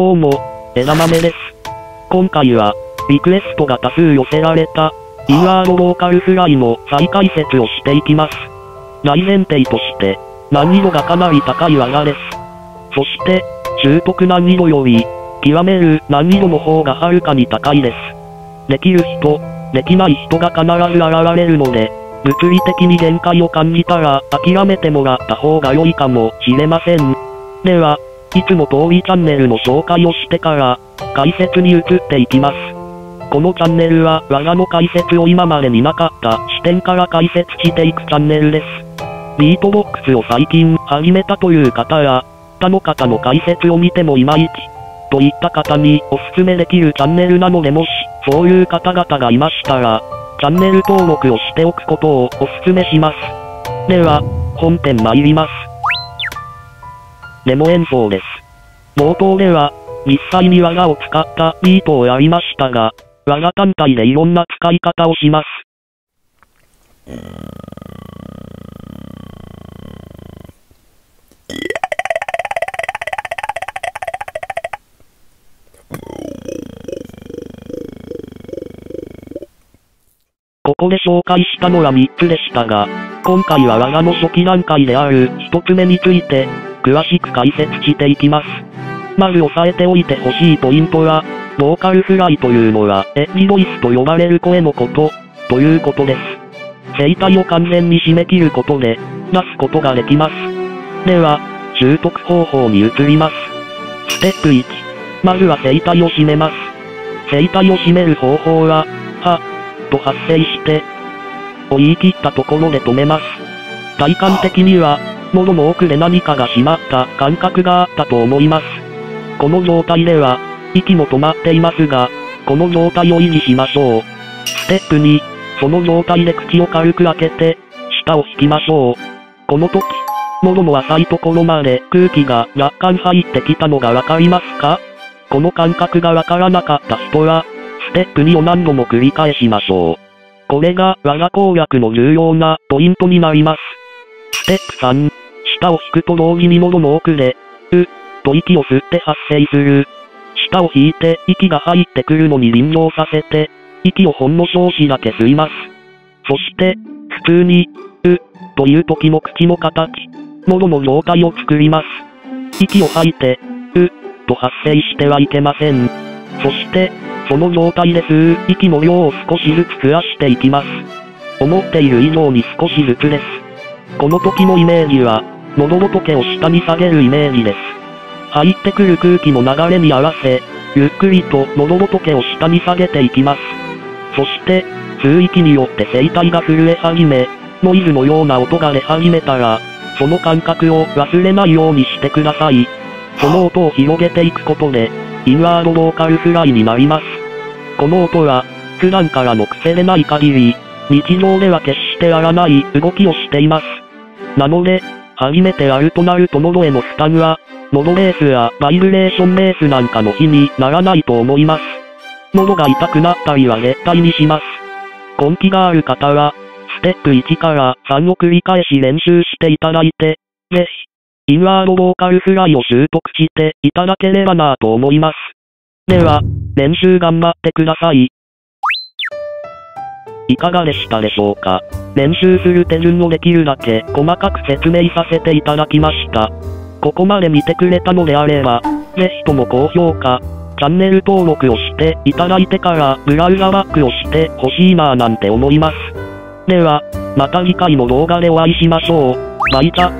どうも、枝豆です。今回は、リクエストが多数寄せられた、インワードローカルフライの再解説をしていきます。大前提として、難易度がかなり高い技です。そして、習得難易度より、極める難易度の方がはるかに高いです。できる人、できない人が必ず現れるので、物理的に限界を感じたら諦めてもらった方が良いかもしれません。では、いつも通りチャンネルの紹介をしてから、解説に移っていきます。このチャンネルは技の解説を今まで見なかった視点から解説していくチャンネルです。ビートボックスを最近始めたという方や、他の方の解説を見てもいまいち、といった方におすすめできるチャンネルなのでもし、そういう方々がいましたら、チャンネル登録をしておくことをおすすめします。では、本編参ります。デモ演奏です。冒頭では、実際に技を使ったビートをやりましたが、技単体でいろんな使い方をします。ここで紹介したのは3つでしたが、今回は技の初期段階である1つ目について、詳しく解説していきます。まず押さえておいてほしいポイントは、ボーカルフライというのは、エッジボイスと呼ばれる声のこと、ということです。声帯を完全に締め切ることで、出すことができます。では、習得方法に移ります。ステップ1。まずは声帯を締めます。声帯を締める方法は、は、と発声して、を言い切ったところで止めます。体感的には、喉の奥で何かが閉まった感覚があったと思います。この状態では、息も止まっていますが、この状態を維持しましょう。ステップ2、その状態で口を軽く開けて、舌を引きましょう。この時、喉の浅いところまで空気が若干入ってきたのがわかりますか？この感覚がわからなかった人は、ステップ2を何度も繰り返しましょう。これが技攻略の重要なポイントになります。ステップ3、舌を引くと同時に喉の奥で、う、と息を吸って発声する。舌を引いて息が入ってくるのに臨場させて、息をほんの少しだけ吸います。そして、普通に、う、という時も口の形、喉の状態を作ります。息を吐いて、う、と発声してはいけません。そして、その状態で吸う息の量を少しずつ増やしていきます。思っている以上に少しずつです。この時のイメージは、喉仏を下に下げるイメージです。入ってくる空気の流れに合わせ、ゆっくりと喉仏を下に下げていきます。そして、吸う息によって声帯が震え始め、ノイズのような音が出始めたら、その感覚を忘れないようにしてください。その音を広げていくことで、インワードローカルフライになります。この音は、普段からの癖でない限り、日常では決してやらない動きをしています。なので、初めてやるとなると喉への負担は、喉ベースやバイブレーションベースなんかの日にならないと思います。喉が痛くなったりは絶対にします。根気がある方は、ステップ1から3を繰り返し練習していただいて、ぜひ、インワードボーカルフライを習得していただければなぁと思います。では、練習頑張ってください。いかがでしたでしょうか？練習する手順をできるだけ細かく説明させていただきました。ここまで見てくれたのであれば、ぜひとも高評価、チャンネル登録をしていただいてからブラウザバックをしてほしいなぁなんて思います。では、また次回の動画でお会いしましょう。バイチャ。